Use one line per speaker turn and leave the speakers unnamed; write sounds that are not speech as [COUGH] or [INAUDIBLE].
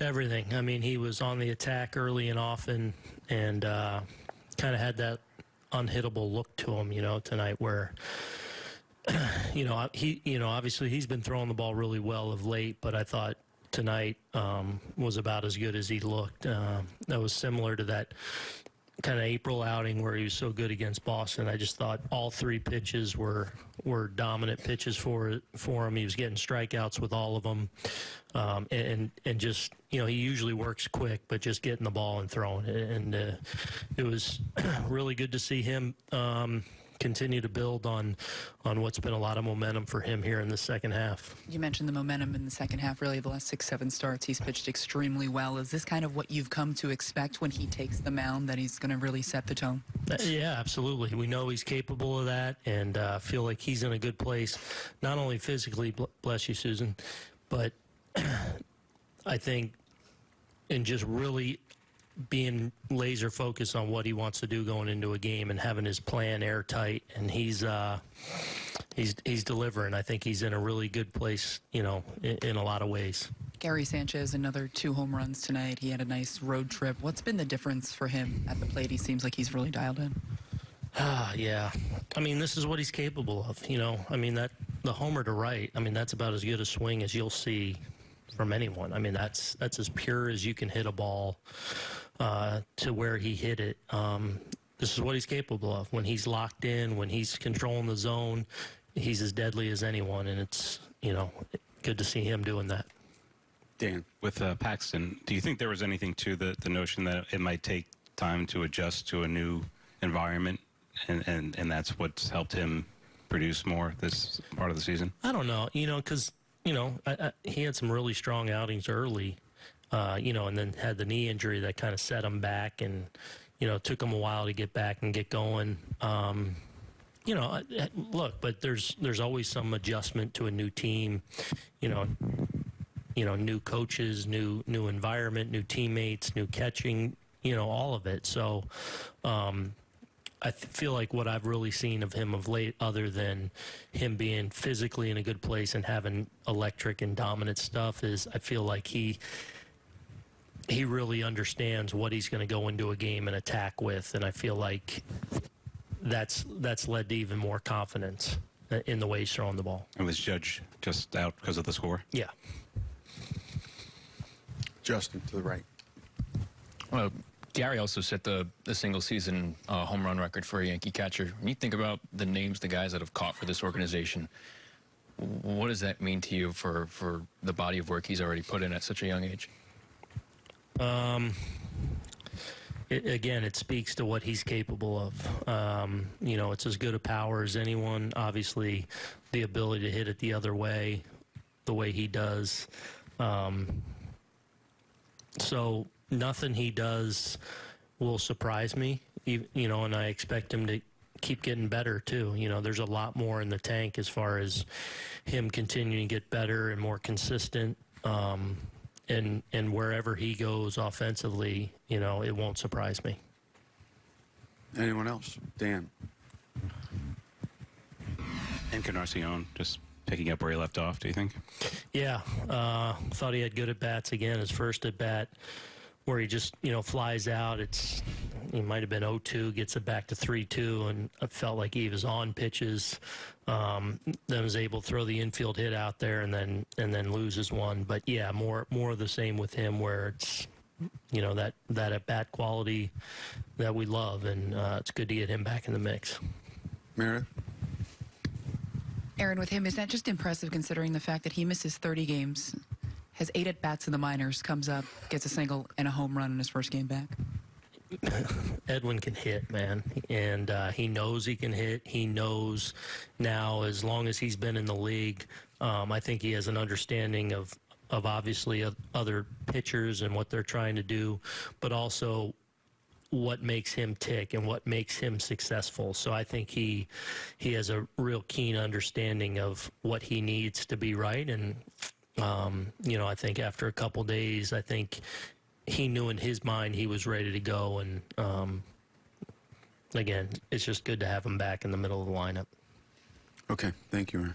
Everything. I mean, he was on the attack early and often, and uh, kind of had that unhittable look to him. You know, tonight where. [CLEARS THROAT] You know, he. You know, obviously he's been throwing the ball really well of late, but I thought tonight um, was about as good as he looked. Uh, that was similar to that kind of April outing where he was so good against Boston. I just thought all three pitches were were dominant pitches for for him. He was getting strikeouts with all of them, um, and and just you know he usually works quick, but just getting the ball and throwing it, and uh, it was [CLEARS THROAT] really good to see him. Um, continue to build on on what's been a lot of momentum for him here in the second half.
You mentioned the momentum in the second half. Really, the last six, seven starts, he's pitched extremely well. Is this kind of what you've come to expect when he takes the mound? That he's going to really set the tone?
Uh, yeah, absolutely. We know he's capable of that, and uh, feel like he's in a good place, not only physically. Bless you, Susan, but [CLEARS THROAT] I think in just really being laser focused on what he wants to do going into a game and having his plan airtight and he's uh, he's he's delivering. I think he's in a really good place, you know, in, in, a lot of ways.
Gary Sanchez, another two home runs tonight. He had a nice road trip. What's been the difference for him at the plate? He seems like he's really dialed in.
Ah, [SIGHS] yeah. I mean, this is what he's capable of. You know, I mean that the homer to right. I mean, that's about as good a swing as you'll see from anyone. I mean, that's that's as pure as you can hit a ball uh, to where he hit it. Um, this is what he's capable of. When he's locked in, when he's controlling the zone, he's as deadly as anyone, and it's you know good to see him doing that.
Dan, with uh, Paxton, do you think there was anything to the the notion that it might take time to adjust to a new environment, and and, and that's what's helped him produce more this part of the season?
I don't know, you know, because you know I, I, he had some really strong outings early uh, you know, and then had the knee injury that kind of set him back, and you know, took him a while to get back and get going. Um, you know, look, but there's there's always some adjustment to a new team. You know, you know, new coaches, new new environment, new teammates, new catching. You know, all of it. So. Um, I feel like what I've really seen of him of late, other than him being physically in a good place and having electric and dominant stuff, is I feel like he he really understands what he's going to go into a game and attack with, and I feel like that's that's led to even more confidence in the way he's throwing the ball.
And was Judge just out because of the score?
Yeah.
Justin to the right.
Well, Gary also set the, the single season uh, home run record for a Yankee catcher. When you think about the names, the guys that have caught for this organization, what does that mean to you for, for the body of work he's already put in at such a young age?
Um, it, again, it speaks to what he's capable of. Um, you know, it's as good a power as anyone. Obviously, the ability to hit it the other way, the way he does. Um, so nothing he does will surprise me. You, you know, and I expect him to keep getting better too. You know, there's a lot more in the tank as far as him continuing to get better and more consistent. Um, and and wherever he goes offensively, you know, it won't surprise me.
Anyone else? Dan.
Encarnacion, just picking up where he left off. Do you think?
Yeah, uh, thought he had good at bats again. His first at bat, where he just you know flies out. It's he might have been 0-2, gets it back to 3-2, and I felt like he was on pitches. Um, then was able to throw the infield hit out there, and then and then loses one. But yeah, more more of the same with him, where it's you know that that at bat quality that we love, and uh, it's good to get him back in the mix.
Meredith.
Aaron, with him, is that just impressive considering the fact that he misses 30 games, has eight at bats in the minors, comes up, gets a single and a home run in his first game back? [LAUGHS]
Edwin can hit, man, and uh, he knows he can hit. He knows now, as long as he's been in the league, um, I think he has an understanding of of obviously other pitchers and what they're trying to do, but also what makes him tick and what makes him successful. So I think he he has a real keen understanding of what he needs to be right and. Um, you know, I think after a couple days, I think he knew in his mind he was ready to go. And um, again, it's just good to have him back in the middle of the lineup.
Okay, thank you, Aaron.